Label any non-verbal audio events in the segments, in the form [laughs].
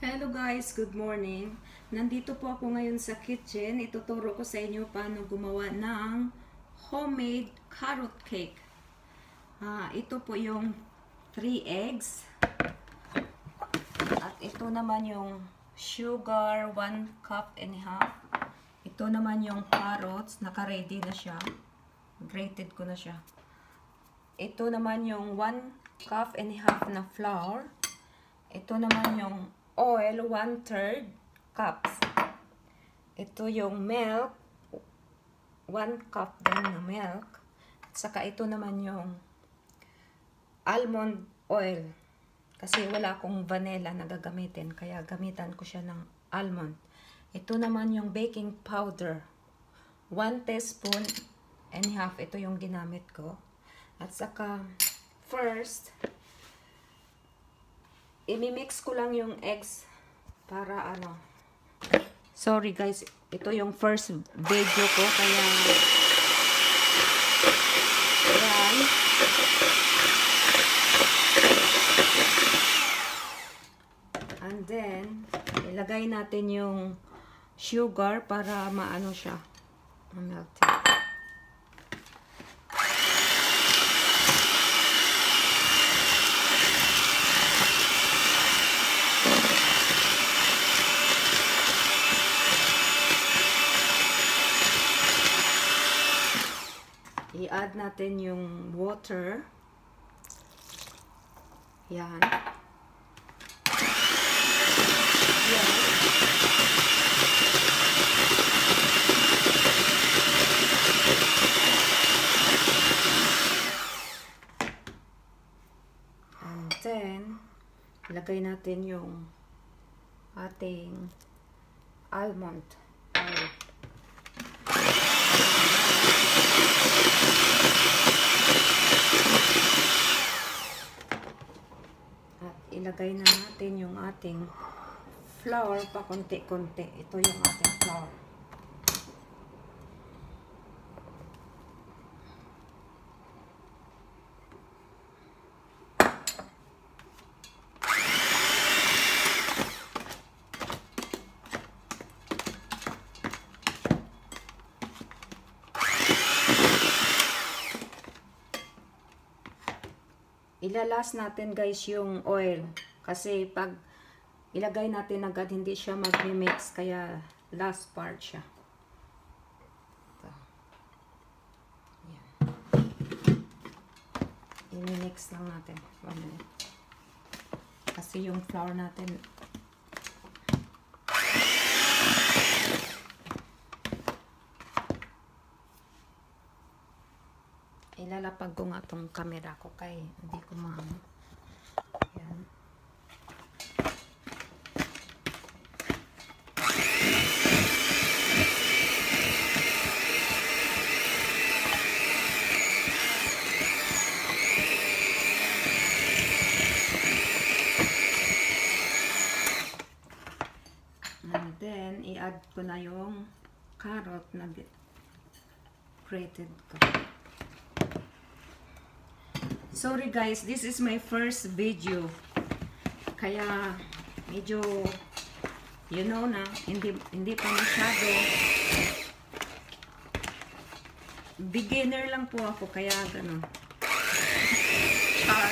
Hello guys, good morning. Nandito po ako ngayon sa kitchen. Ituturo ko sa inyo paano gumawa ng homemade carrot cake. Ah, ito po yung 3 eggs. At ito naman yung sugar, 1 cup and a half. Ito naman yung carrots, naka-ready na siya. Grated ko na siya. Ito naman yung 1 cup and a half na flour. Ito naman yung oil, 1 third cups. Ito yung milk, 1 cup din na milk. At saka ito naman yung almond oil. Kasi wala akong vanilla na gagamitin, kaya gamitan ko siya ng almond. Ito naman yung baking powder. 1 teaspoon and half. Ito yung ginamit ko. At saka, first, imimix ko lang yung eggs para ano. Sorry guys, ito yung first video ko kaya yan. And then, ilagay natin yung sugar para maano siya. Ma-melting. I-add natin yung water. Yan. Yan. And then, ilagay natin yung ating almond oil. At ilagay na natin yung ating flour pa konti-konti. Ito yung ating flour. Ilalas natin guys yung oil. Kasi pag ilagay natin agad hindi siya mag-mix. Kaya last part siya. Ito. Yan. i-mix lang natin. One minute. Kasi yung flour natin ilalapag ko nga tong camera ko kay hindi ko maano. Yan. And then, i-add ko na yung carrot na grated ko. Sorry guys, this is my first video. Kaya medyo you know na hindi hindi pa masyado beginner lang po ako kaya ganun. Char.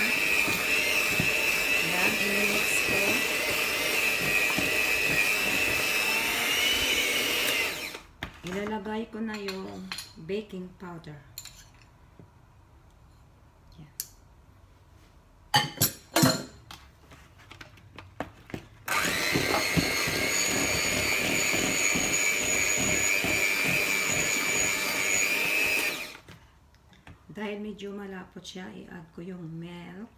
Ilalagay ko na yung baking powder. Medyo malapot siya, i-add ko yung milk.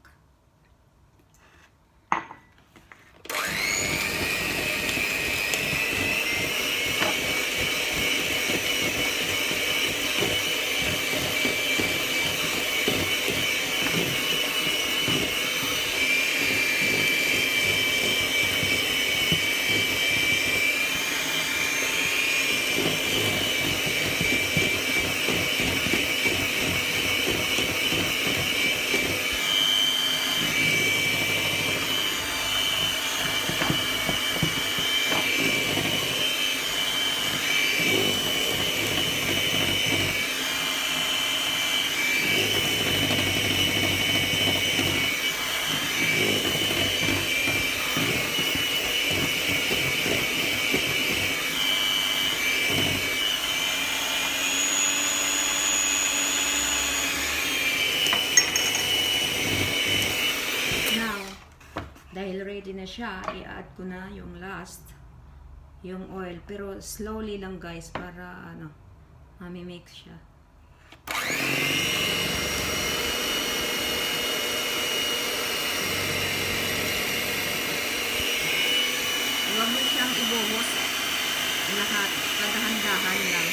Siya, i-add ko na yung last, yung oil. Pero slowly lang guys para ano, mami-mix siya. Huwag mo siyang ibuhos lahat. Kadahan-dahan lang.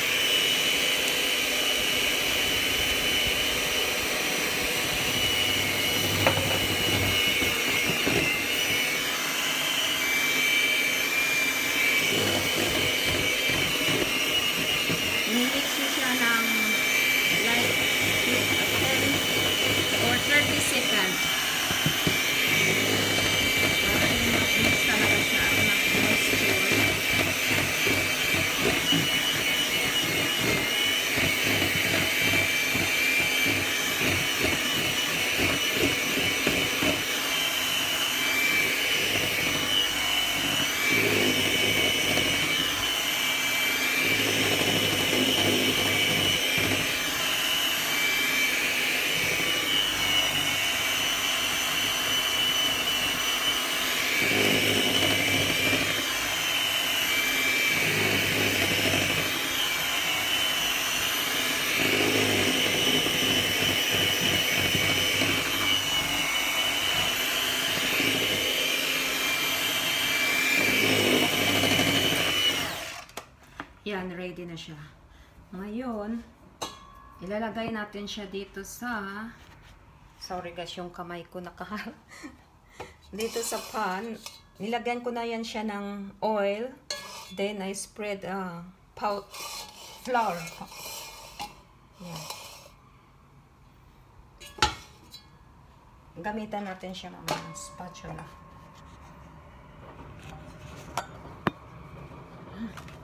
Minix mo siya ng like 10 or 30 seconds. Para yung mix talaga siya ng moisture. Yan, ready na siya. Ngayon, ilalagay natin siya dito sa sorry guys, yung kamay ko naka [laughs] dito sa pan. Nilagyan ko na yan siya ng oil. Then, I spread uh, pow flour. Yan. Gamitan natin siya mamaya spatula. Yan.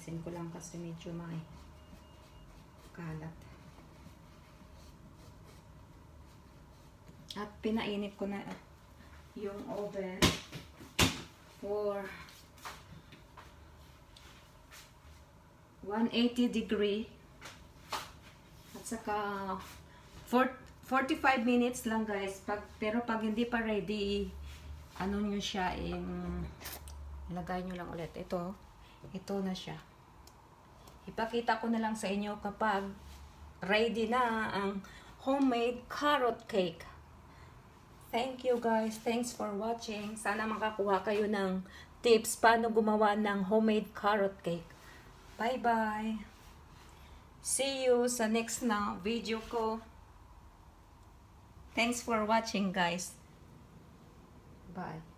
Linisin ko lang kasi medyo may kalat. At pinainit ko na yung oven for 180 degree. At saka 4 45 minutes lang guys. Pag, pero pag hindi pa ready, ano nyo siya, im, ilagay nyo lang ulit. Ito, ito na siya. Ipakita ko na lang sa inyo kapag ready na ang homemade carrot cake. Thank you guys. Thanks for watching. Sana makakuha kayo ng tips paano gumawa ng homemade carrot cake. Bye-bye. See you sa next na video ko. Thanks for watching guys. Bye.